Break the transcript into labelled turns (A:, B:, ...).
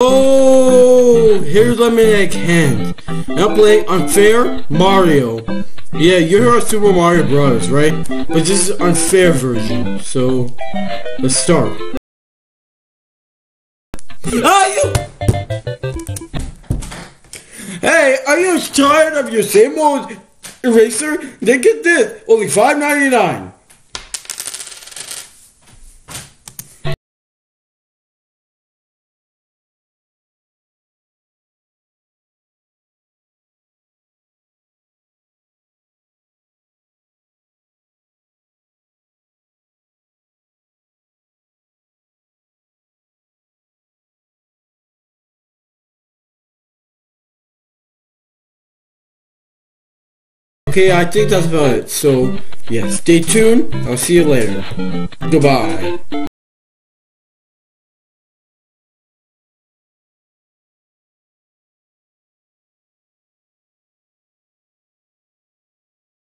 A: Oh, here's Lemonegghand. I'm playing Unfair Mario. Yeah, you heard Super Mario Bros, right? But this is unfair version. So, let's start. Ah, you! Hey, are you tired of your same old eraser? Then get this, only $5.99. Okay, I think that's about it. So, yeah, stay tuned. I'll see you later. Goodbye.